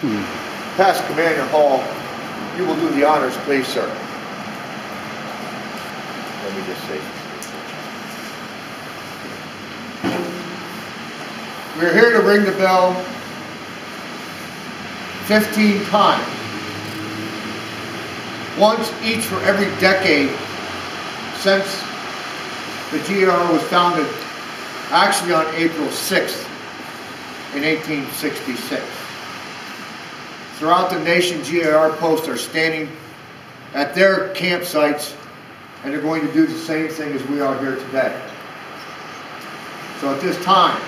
Past Commander Hall, you will do the honors, please, sir. Let me just say. We're here to ring the bell 15 times. Once each for every decade since the GAR was founded, actually on April 6th in 1866. Throughout the nation, GAR posts are standing at their campsites and they're going to do the same thing as we are here today. So at this time,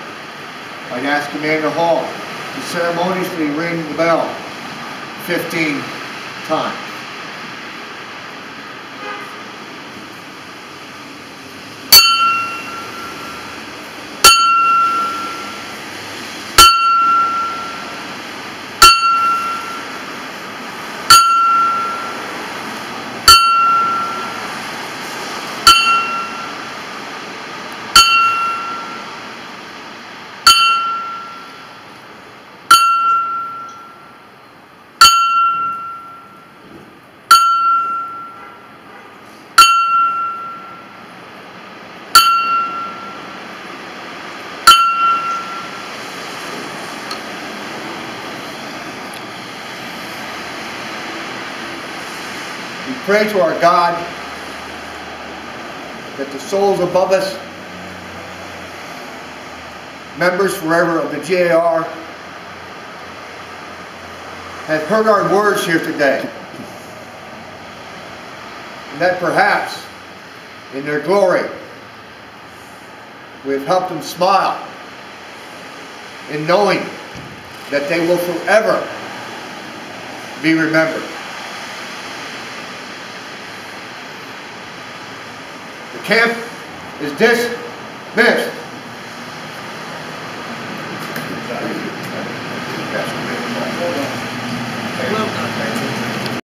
I'd ask Commander Hall to ceremoniously ring the bell 15 times. We pray to our God that the souls above us, members forever of the GAR, have heard our words here today. And that perhaps, in their glory, we have helped them smile in knowing that they will forever be remembered. The camp is dismissed.